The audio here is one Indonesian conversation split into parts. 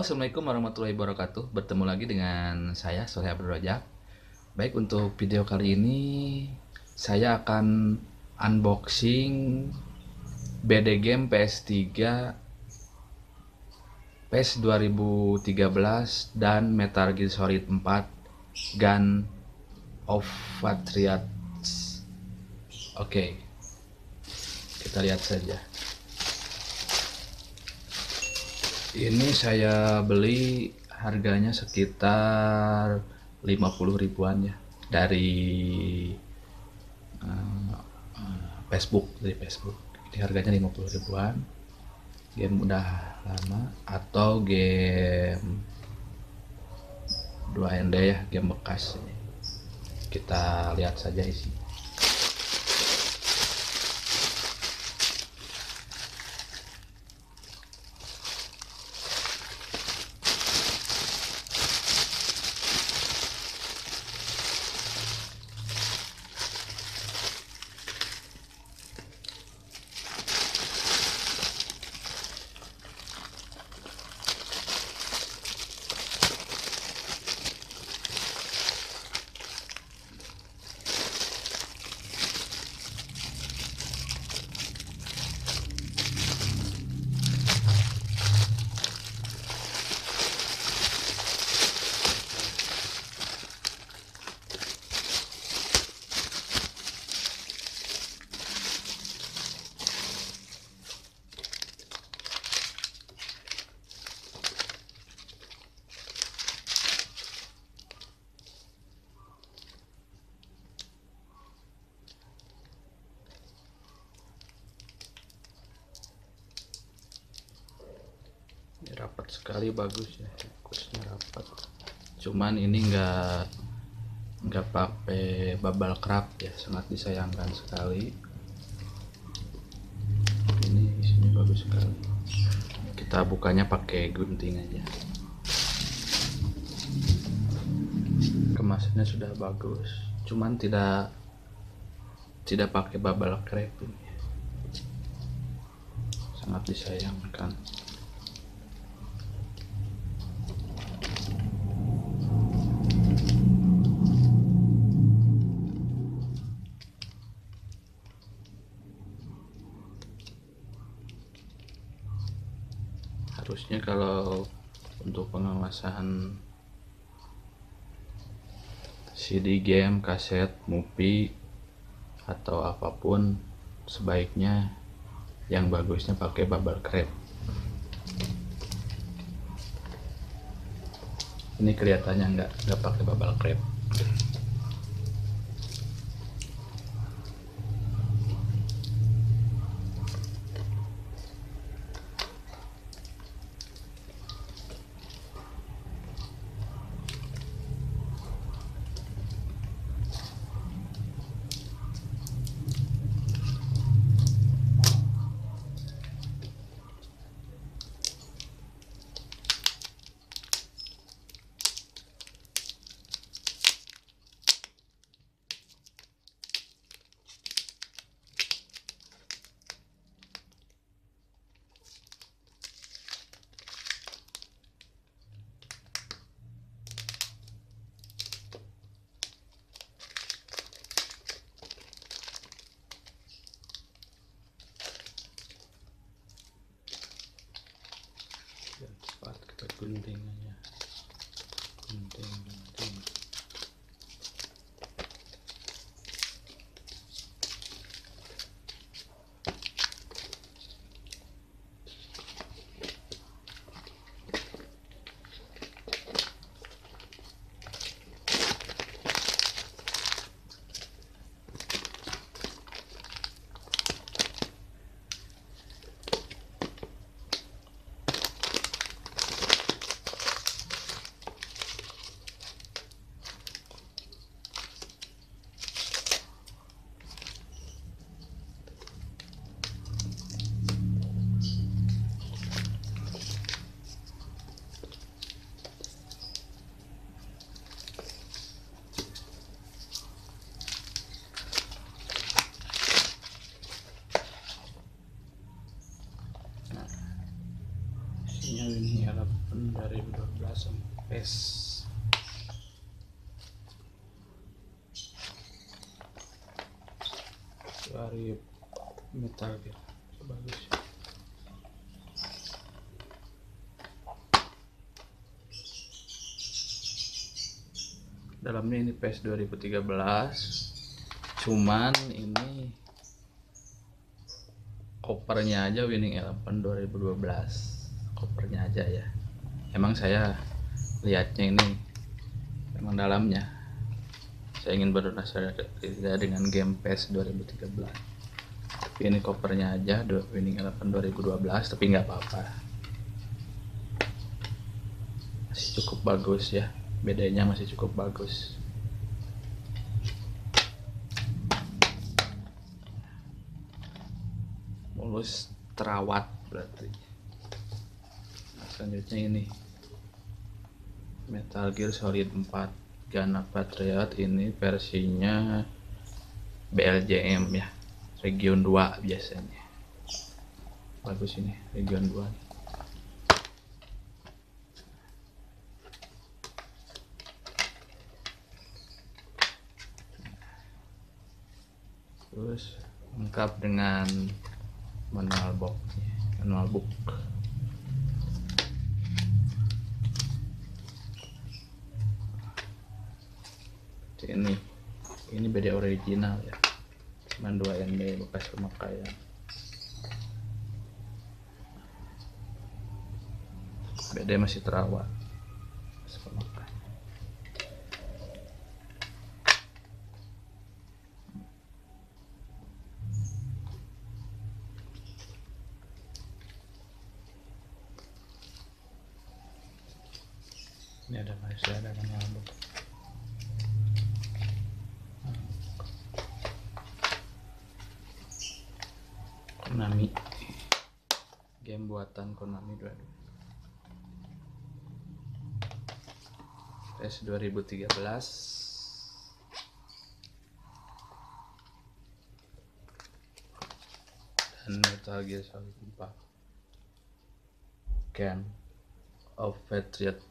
Assalamualaikum warahmatullahi wabarakatuh. Bertemu lagi dengan saya, Soleh Abdul Rajab. Baik, untuk video kali ini saya akan unboxing BD Game PS3 PES 2013 dan Metal Gear Solid 4 Gun of Patriots. Oke, kita lihat saja. Ini saya beli harganya sekitar 50 ribuan ya dari uh, Facebook dari Facebook. Ini harganya 50 ribuan game udah lama atau game 2ND ya game bekas kita lihat saja isi rapat sekali bagus ya kusnya rapat. Cuman ini enggak enggak pakai bubble wrap ya sangat disayangkan sekali. Ini isinya bagus sekali. Kita bukanya pakai gunting aja. Kemasannya sudah bagus cuman tidak tidak pakai bubble wrap ini sangat disayangkan harusnya kalau untuk pengawasan CD game, kaset, movie atau apa pun sebaiknya yang bagusnya pakai bubble wrap. Ini kelihatannya nggak nggak pakai bubble wrap. Kita 2012 sama PES dari metal gear bagus. Dalamnya ini PES 2013 cuman ini kopernya aja Winning Eleven 2012 kopernya aja ya emang saya lihatnya ini emang dalamnya. Saya ingin berdasar dengan game PES 2013 tapi ini kopernya aja Winning Eleven 2012 tapi nggak apa-apa. Masih cukup bagus ya. Bedanya masih cukup bagus. Mulus terawat berarti selanjutnya ini. Metal Gear Solid 4 Gana Patriot. Ini versinya BLJM ya. Region 2 biasanya. Bagus ini region 2 nih. terus lengkap dengan manual box manual book ini ini beda original ya. Cuman 2 ND bekas pemakaian. Beda masih terawat. Ini ada masih ada kan lambung Konami. Game buatan Konami 22 PS 2013 dan Metal Gear Solid 4 Can of Patriot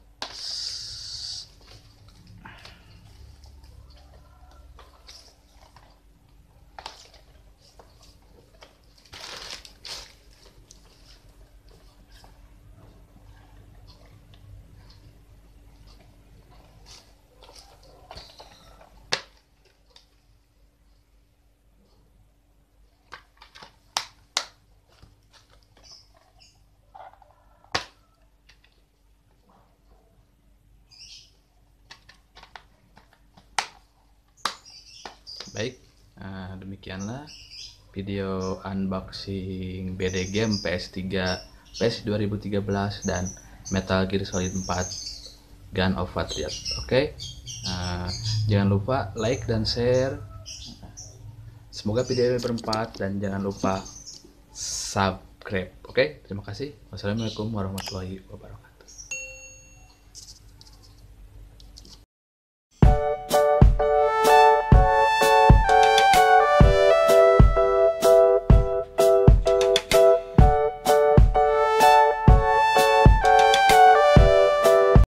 baik. Nah, demikianlah video unboxing BD Game PS3 PS 2013 dan Metal Gear Solid 4 Gun of Patriot. Oke? Okay? nah, jangan lupa like dan share. Semoga video ini bermanfaat dan jangan lupa subscribe. Oke? Okay? terima kasih. Wassalamualaikum warahmatullahi wabarakatuh